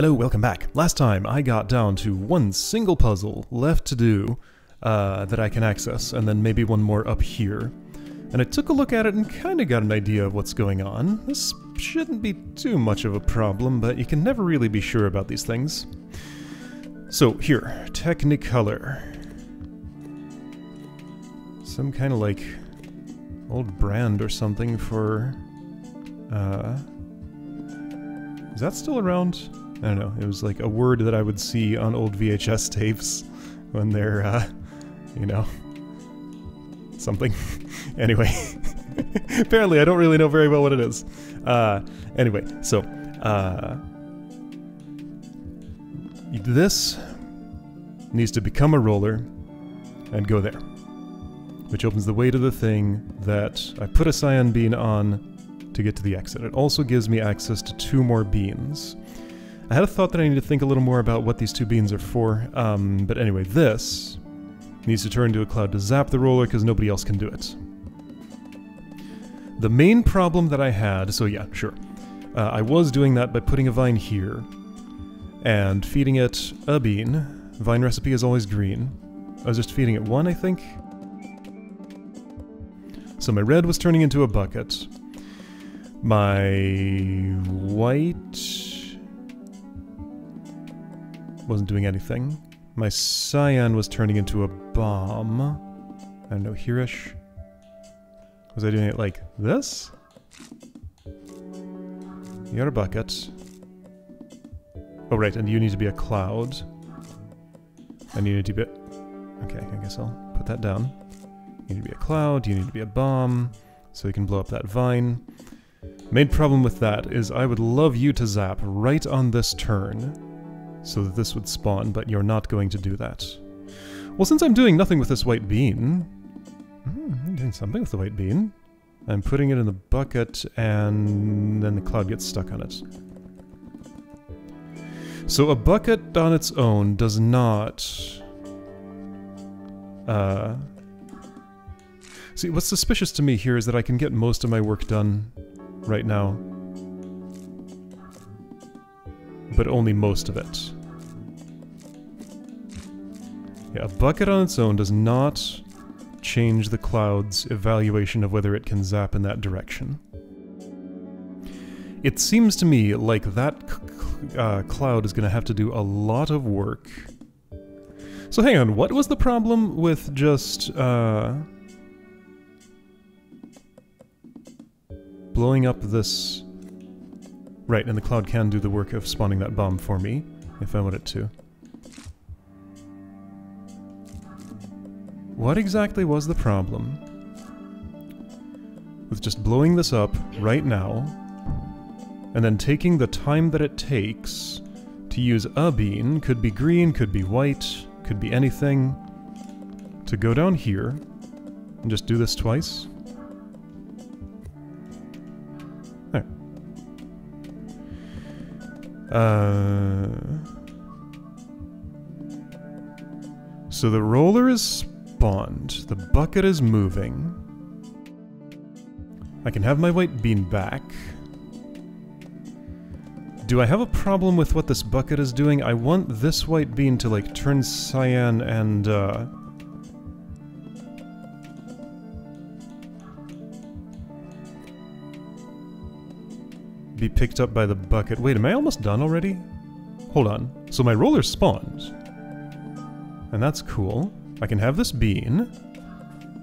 Hello, welcome back. Last time I got down to one single puzzle left to do uh, that I can access, and then maybe one more up here. And I took a look at it and kind of got an idea of what's going on. This shouldn't be too much of a problem, but you can never really be sure about these things. So, here, Technicolor. Some kind of like old brand or something for. Uh, is that still around? I don't know. It was like a word that I would see on old VHS tapes when they're, uh, you know, something. anyway, apparently I don't really know very well what it is. Uh, anyway, so, uh, this needs to become a roller and go there. Which opens the way to the thing that I put a cyan bean on to get to the exit. It also gives me access to two more beans. I had a thought that I need to think a little more about what these two beans are for, um, but anyway, this needs to turn into a cloud to zap the roller because nobody else can do it. The main problem that I had, so yeah, sure. Uh, I was doing that by putting a vine here and feeding it a bean. Vine recipe is always green. I was just feeding it one, I think. So my red was turning into a bucket. My white wasn't doing anything. My cyan was turning into a bomb. I don't know, hereish. Was I doing it like this? You got a bucket. Oh right, and you need to be a cloud. And you need to be... Okay, I guess I'll put that down. You need to be a cloud, you need to be a bomb, so you can blow up that vine. Main problem with that is I would love you to zap right on this turn, so that this would spawn, but you're not going to do that. Well, since I'm doing nothing with this white bean... Hmm, I'm doing something with the white bean. I'm putting it in the bucket, and then the cloud gets stuck on it. So a bucket on its own does not... Uh, See, what's suspicious to me here is that I can get most of my work done right now. But only most of it. Yeah, a bucket on its own does not change the cloud's evaluation of whether it can zap in that direction. It seems to me like that uh, cloud is going to have to do a lot of work. So hang on, what was the problem with just... Uh, blowing up this... Right, and the cloud can do the work of spawning that bomb for me, if I want it to. What exactly was the problem with just blowing this up right now, and then taking the time that it takes to use a bean, could be green, could be white, could be anything, to go down here and just do this twice? Uh, so the roller is spawned. The bucket is moving. I can have my white bean back. Do I have a problem with what this bucket is doing? I want this white bean to, like, turn cyan and, uh... be picked up by the bucket. Wait, am I almost done already? Hold on. So my roller spawned. And that's cool. I can have this bean.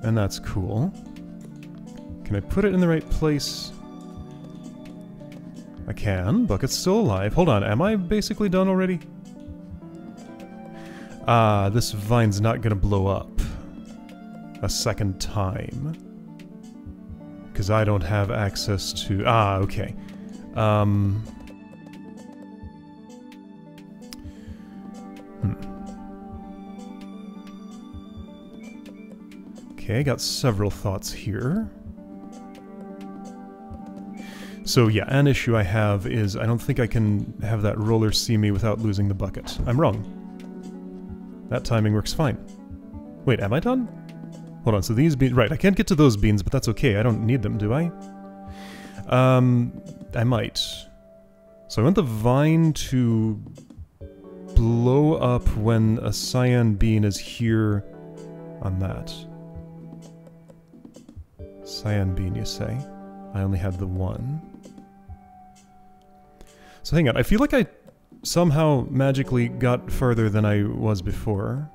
And that's cool. Can I put it in the right place? I can. Bucket's still alive. Hold on, am I basically done already? Ah, this vine's not gonna blow up. A second time. Because I don't have access to... Ah, okay. Um, hmm. Okay, got several thoughts here. So yeah, an issue I have is I don't think I can have that roller see me without losing the bucket. I'm wrong. That timing works fine. Wait, am I done? Hold on, so these beans... Right, I can't get to those beans, but that's okay. I don't need them, do I? Um, I might. So I want the vine to blow up when a cyan bean is here on that. Cyan bean, you say? I only had the one. So hang on, I feel like I somehow magically got further than I was before.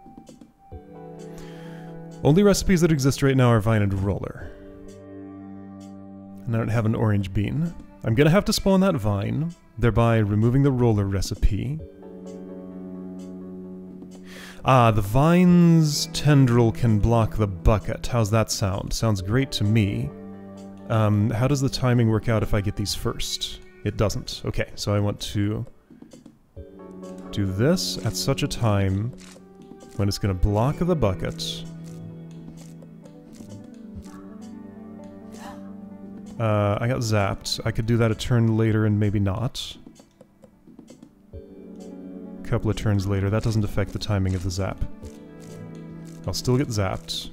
Only recipes that exist right now are vine and roller. And I don't have an orange bean. I'm gonna have to spawn that vine, thereby removing the roller recipe. Ah, the vine's tendril can block the bucket. How's that sound? Sounds great to me. Um, how does the timing work out if I get these first? It doesn't. Okay, so I want to do this at such a time when it's going to block the bucket. Uh, I got zapped. I could do that a turn later and maybe not. A couple of turns later. That doesn't affect the timing of the zap. I'll still get zapped.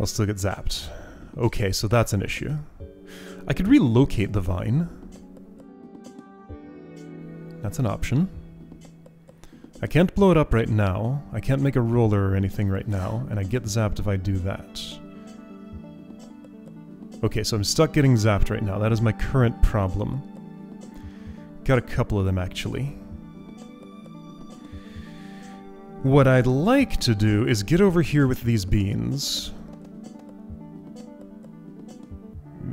I'll still get zapped. Okay, so that's an issue. I could relocate the vine. That's an option. I can't blow it up right now. I can't make a roller or anything right now, and I get zapped if I do that. Okay, so I'm stuck getting zapped right now. That is my current problem. Got a couple of them, actually. What I'd like to do is get over here with these beans.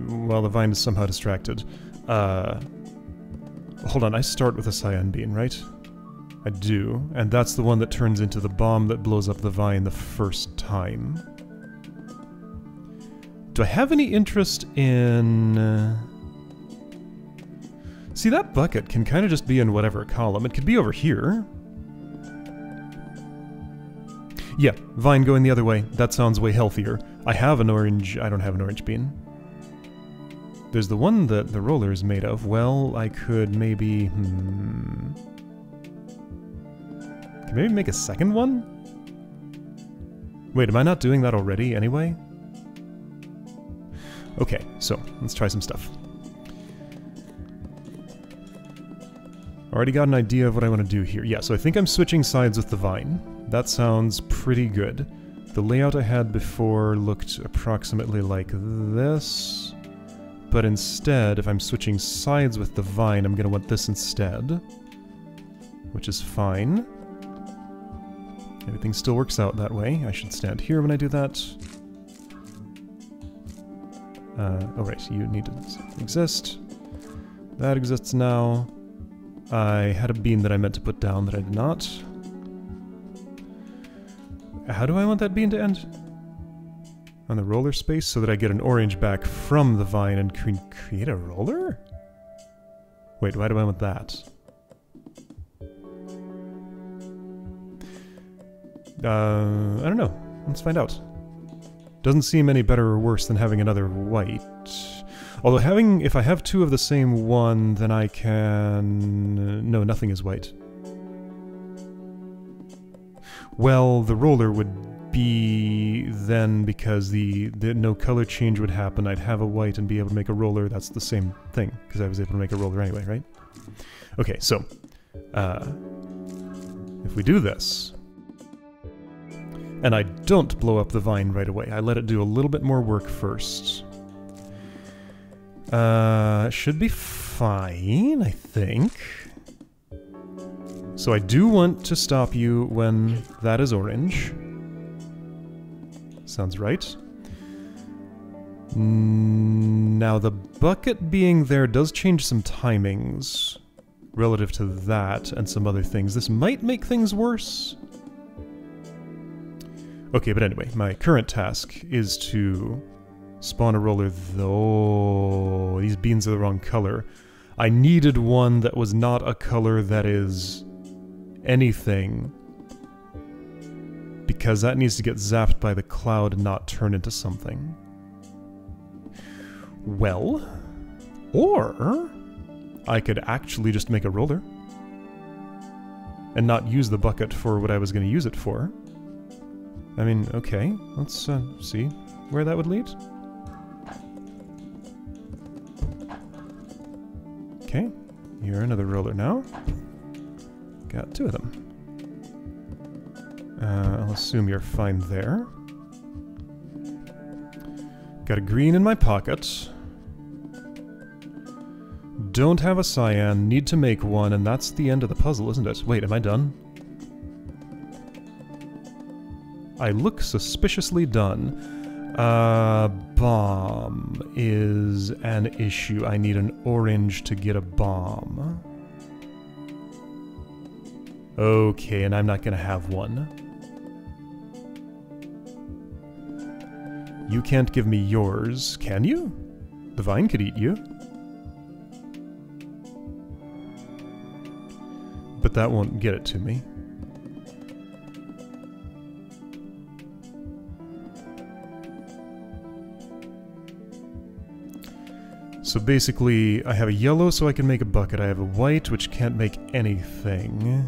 While the vine is somehow distracted. Uh, hold on, I start with a cyan bean, right? I do, and that's the one that turns into the bomb that blows up the vine the first time. Do I have any interest in... Uh... See, that bucket can kind of just be in whatever column. It could be over here. Yeah, vine going the other way. That sounds way healthier. I have an orange... I don't have an orange bean. There's the one that the roller is made of. Well, I could maybe... Hmm... Can maybe make a second one? Wait, am I not doing that already anyway? Okay, so let's try some stuff. Already got an idea of what I want to do here. Yeah, so I think I'm switching sides with the vine. That sounds pretty good. The layout I had before looked approximately like this. But instead, if I'm switching sides with the vine, I'm going to want this instead. Which is fine. Everything still works out that way. I should stand here when I do that. Uh, oh right, you need to exist. That exists now. I had a bean that I meant to put down that I did not. How do I want that bean to end? On the roller space so that I get an orange back from the vine and cre create a roller? Wait, why do I want that? Uh, I don't know. Let's find out. Doesn't seem any better or worse than having another white. Although having, if I have two of the same one, then I can... No, nothing is white. Well, the roller would be then because the, the no color change would happen. I'd have a white and be able to make a roller. That's the same thing, because I was able to make a roller anyway, right? Okay, so, uh, if we do this, and I don't blow up the vine right away. I let it do a little bit more work first. Uh, should be fine, I think. So I do want to stop you when that is orange. Sounds right. Now the bucket being there does change some timings relative to that and some other things. This might make things worse. Okay, but anyway, my current task is to spawn a roller, though these beans are the wrong color. I needed one that was not a color that is anything, because that needs to get zapped by the cloud and not turn into something. Well, or I could actually just make a roller and not use the bucket for what I was going to use it for. I mean, okay, let's uh, see where that would lead. Okay, you're another roller now. Got two of them. Uh, I'll assume you're fine there. Got a green in my pocket. Don't have a cyan, need to make one, and that's the end of the puzzle, isn't it? Wait, am I done? I look suspiciously done. Uh, bomb is an issue. I need an orange to get a bomb. Okay, and I'm not gonna have one. You can't give me yours, can you? The vine could eat you. But that won't get it to me. So basically, I have a yellow so I can make a bucket. I have a white which can't make anything.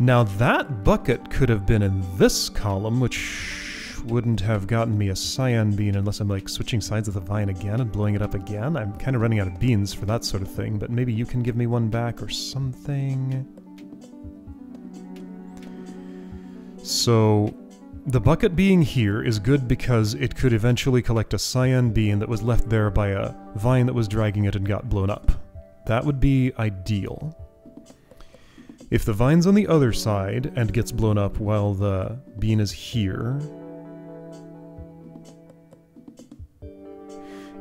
Now that bucket could have been in this column, which wouldn't have gotten me a cyan bean unless I'm like switching sides of the vine again and blowing it up again. I'm kind of running out of beans for that sort of thing, but maybe you can give me one back or something. So the bucket being here is good because it could eventually collect a cyan bean that was left there by a vine that was dragging it and got blown up. That would be ideal. If the vine's on the other side and gets blown up while the bean is here...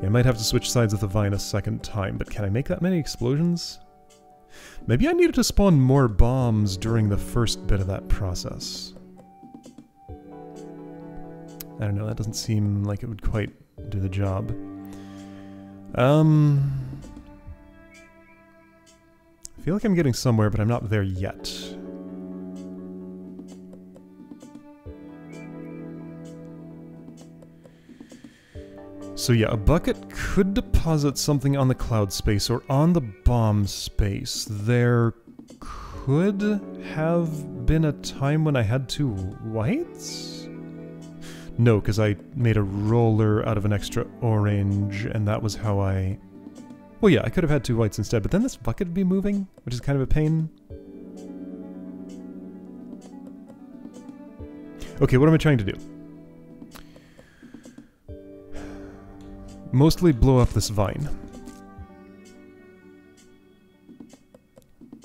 I might have to switch sides of the vine a second time, but can I make that many explosions? Maybe I needed to spawn more bombs during the first bit of that process. I don't know, that doesn't seem like it would quite do the job. Um... I feel like I'm getting somewhere, but I'm not there yet. So yeah, a bucket could deposit something on the cloud space or on the bomb space. There could have been a time when I had two whites? No, because I made a roller out of an extra orange, and that was how I well, yeah, I could have had two whites instead, but then this bucket would be moving, which is kind of a pain. Okay, what am I trying to do? Mostly blow up this vine.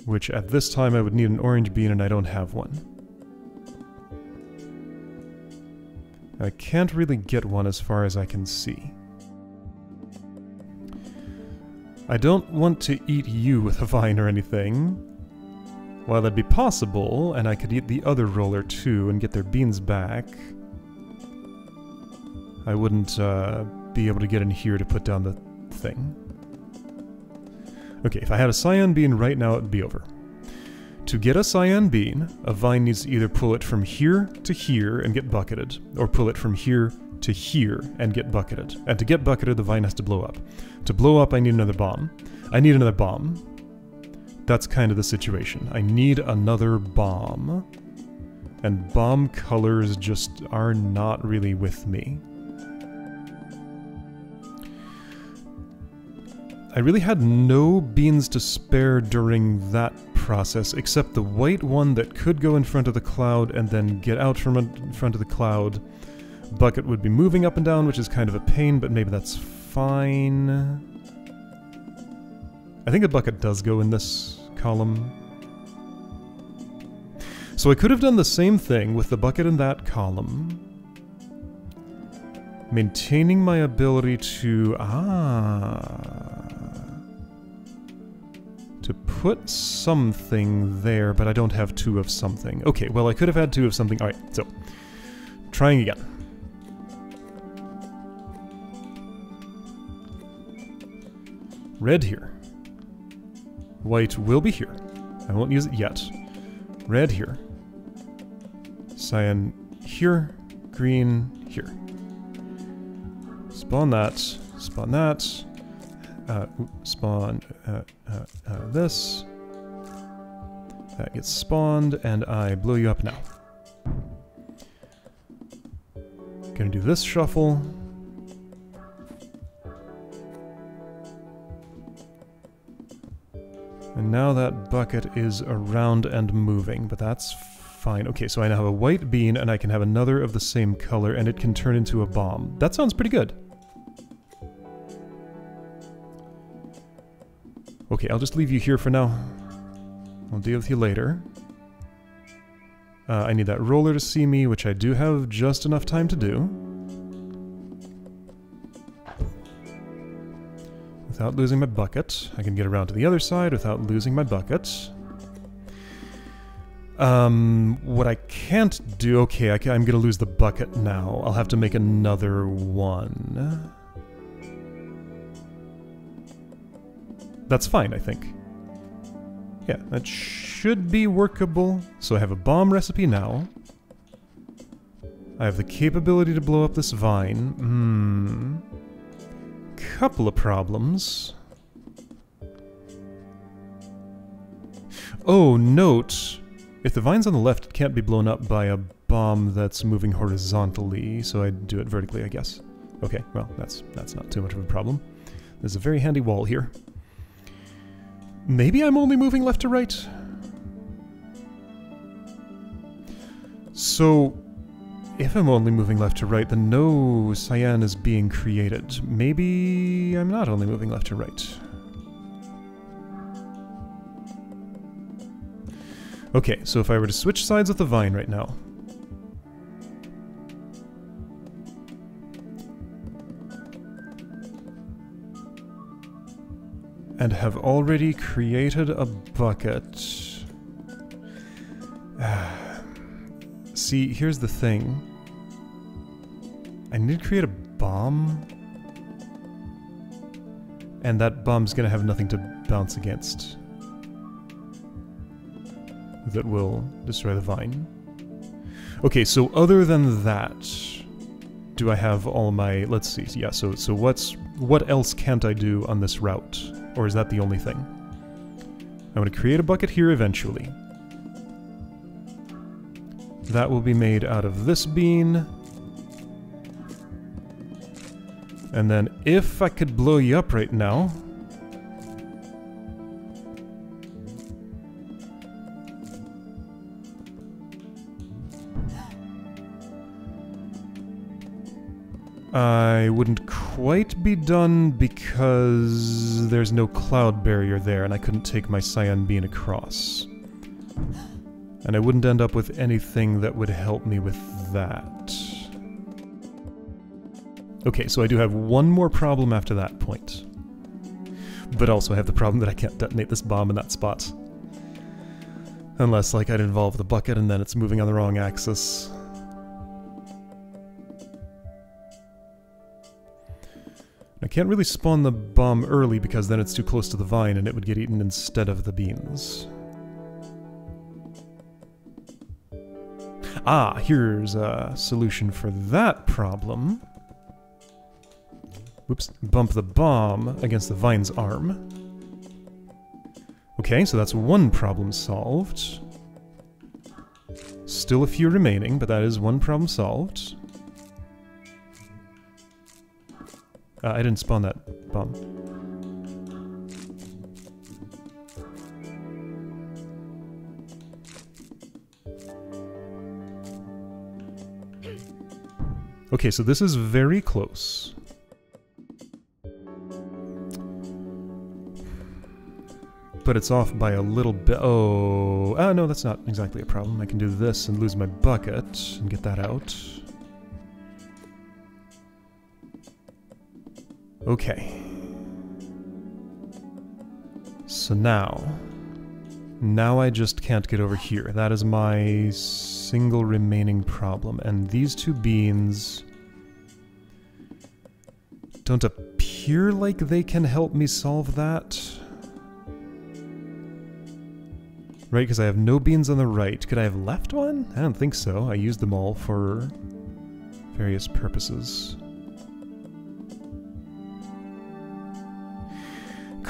Which at this time I would need an orange bean and I don't have one. I can't really get one as far as I can see. I don't want to eat you with a vine or anything. While that'd be possible, and I could eat the other roller too and get their beans back, I wouldn't uh, be able to get in here to put down the thing. Okay, if I had a cyan bean right now, it'd be over. To get a cyan bean, a vine needs to either pull it from here to here and get bucketed, or pull it from here to here and get bucketed. And to get bucketed, the vine has to blow up. To blow up, I need another bomb. I need another bomb. That's kind of the situation. I need another bomb. And bomb colors just are not really with me. I really had no beans to spare during that process, except the white one that could go in front of the cloud and then get out from in front of the cloud Bucket would be moving up and down, which is kind of a pain, but maybe that's fine. I think the bucket does go in this column. So I could have done the same thing with the bucket in that column. Maintaining my ability to... Ah... To put something there, but I don't have two of something. Okay, well I could have had two of something. Alright, so... Trying again. Red here. White will be here. I won't use it yet. Red here. Cyan here. Green here. Spawn that. Spawn that uh, spawn uh, uh, uh, this. That gets spawned, and I blow you up now. Gonna do this shuffle. And now that bucket is around and moving, but that's fine. Okay, so I now have a white bean, and I can have another of the same color, and it can turn into a bomb. That sounds pretty good. Okay, I'll just leave you here for now. I'll deal with you later. Uh, I need that roller to see me, which I do have just enough time to do. Without losing my bucket. I can get around to the other side without losing my bucket. Um, what I can't do... Okay, I am to lose the bucket now. I'll have to make another one. That's fine, I think. Yeah, that should be workable. So I have a bomb recipe now. I have the capability to blow up this vine. Hmm. Couple of problems. Oh, note. If the vine's on the left, it can't be blown up by a bomb that's moving horizontally, so I do it vertically, I guess. Okay, well, that's that's not too much of a problem. There's a very handy wall here. Maybe I'm only moving left to right? So, if I'm only moving left to right, then no cyan is being created. Maybe I'm not only moving left to right. Okay, so if I were to switch sides with the vine right now, and have already created a bucket. See, here's the thing. I need to create a bomb. And that bomb's gonna have nothing to bounce against. That will destroy the vine. Okay, so other than that, do I have all my... Let's see, yeah, so, so what's... What else can't I do on this route? Or is that the only thing? I'm going to create a bucket here eventually. That will be made out of this bean. And then if I could blow you up right now... I wouldn't quite be done because there's no cloud barrier there and I couldn't take my cyan bean across. And I wouldn't end up with anything that would help me with that. Okay, so I do have one more problem after that point. But also I have the problem that I can't detonate this bomb in that spot. Unless, like, I'd involve the bucket and then it's moving on the wrong axis. I can't really spawn the bomb early because then it's too close to the vine and it would get eaten instead of the beans. Ah, here's a solution for that problem. Whoops, bump the bomb against the vine's arm. Okay, so that's one problem solved. Still a few remaining, but that is one problem solved. Uh, I didn't spawn that bomb. Okay, so this is very close. But it's off by a little bit. Oh, ah, no, that's not exactly a problem. I can do this and lose my bucket and get that out. Okay. So now... Now I just can't get over here. That is my single remaining problem. And these two beans... Don't appear like they can help me solve that. Right, because I have no beans on the right. Could I have left one? I don't think so. I used them all for various purposes.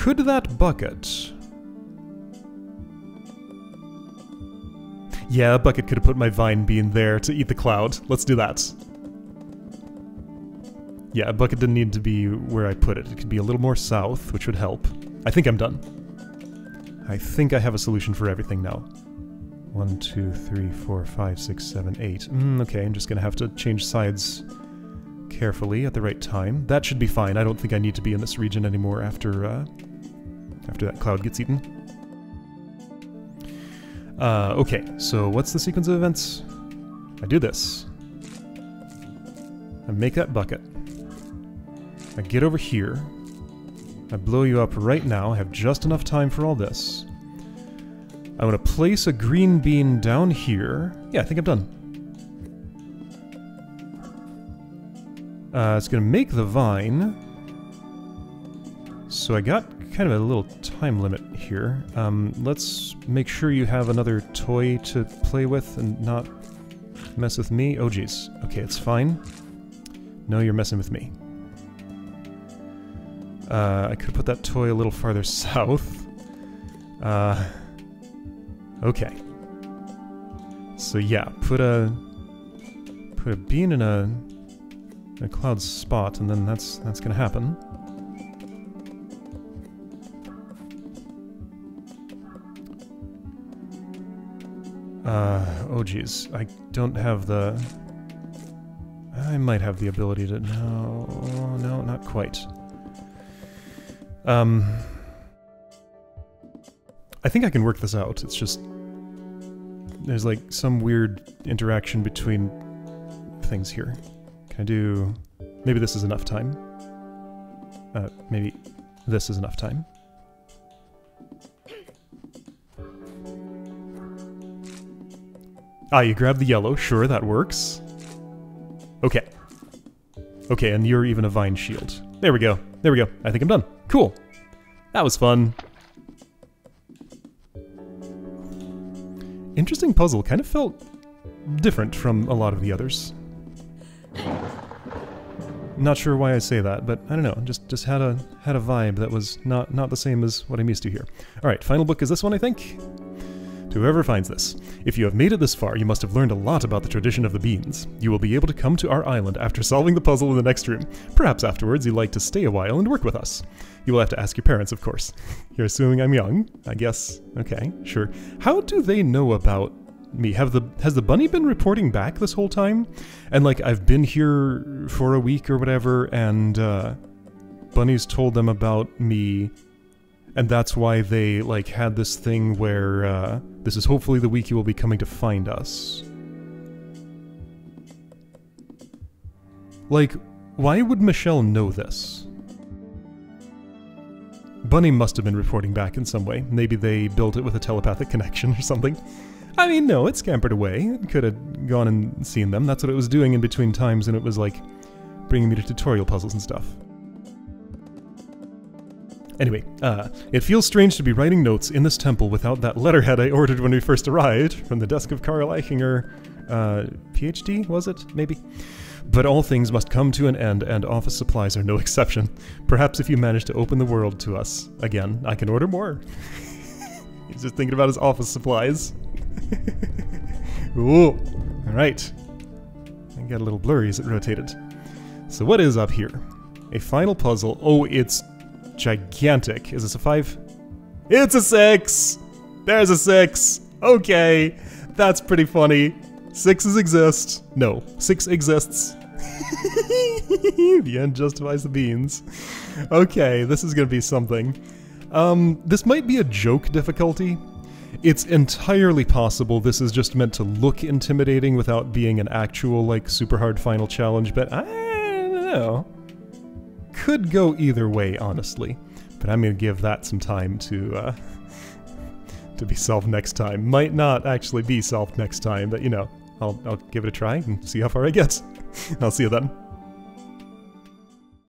Could that bucket... Yeah, a bucket could have put my vine bean there to eat the cloud. Let's do that. Yeah, a bucket didn't need to be where I put it. It could be a little more south, which would help. I think I'm done. I think I have a solution for everything now. One, two, three, four, five, six, seven, eight. Mm, okay, I'm just gonna have to change sides carefully at the right time. That should be fine. I don't think I need to be in this region anymore after, uh, after that cloud gets eaten. Uh, okay, so what's the sequence of events? I do this. I make that bucket. I get over here. I blow you up right now. I have just enough time for all this. I want to place a green bean down here. Yeah, I think I'm done. Uh, it's going to make the vine. So I got kind of a little time limit here. Um, let's make sure you have another toy to play with and not mess with me. Oh, geez. Okay, it's fine. No, you're messing with me. Uh, I could put that toy a little farther south. Uh, okay. So yeah, put a put a bean in a, a cloud spot, and then that's that's gonna happen. Uh, oh geez, I don't have the... I might have the ability to... No, no, not quite. Um... I think I can work this out, it's just... There's like some weird interaction between things here. Can I do... Maybe this is enough time. Uh, maybe this is enough time. Ah, you grab the yellow. Sure, that works. Okay. Okay, and you're even a vine shield. There we go. There we go. I think I'm done. Cool. That was fun. Interesting puzzle. Kind of felt different from a lot of the others. Not sure why I say that, but I don't know. Just just had a had a vibe that was not not the same as what I'm used to here. All right, final book is this one, I think. To whoever finds this, if you have made it this far, you must have learned a lot about the tradition of the beans. You will be able to come to our island after solving the puzzle in the next room. Perhaps afterwards you'd like to stay a while and work with us. You will have to ask your parents, of course. You're assuming I'm young, I guess. Okay, sure. How do they know about me? Have the has the bunny been reporting back this whole time? And like I've been here for a week or whatever, and uh, Bunny's told them about me and that's why they like had this thing where uh, this is hopefully the week you will be coming to find us. Like, why would Michelle know this? Bunny must have been reporting back in some way. Maybe they built it with a telepathic connection or something. I mean, no, it scampered away. It could have gone and seen them. That's what it was doing in between times, and it was like bringing me to tutorial puzzles and stuff. Anyway, uh, it feels strange to be writing notes in this temple without that letterhead I ordered when we first arrived from the desk of Carl Eichinger. Uh, PhD, was it? Maybe? But all things must come to an end, and office supplies are no exception. Perhaps if you manage to open the world to us again, I can order more. He's just thinking about his office supplies. Ooh, alright. I got a little blurry as it rotated. So what is up here? A final puzzle. Oh, it's gigantic. Is this a five? It's a six! There's a six! Okay, that's pretty funny. Sixes exist. No, six exists. the end justifies the beans. Okay, this is gonna be something. Um, this might be a joke difficulty. It's entirely possible this is just meant to look intimidating without being an actual, like, super hard final challenge, but I don't know could go either way, honestly. But I'm to give that some time to uh, to be solved next time. Might not actually be solved next time, but you know, I'll, I'll give it a try and see how far I get. I'll see you then.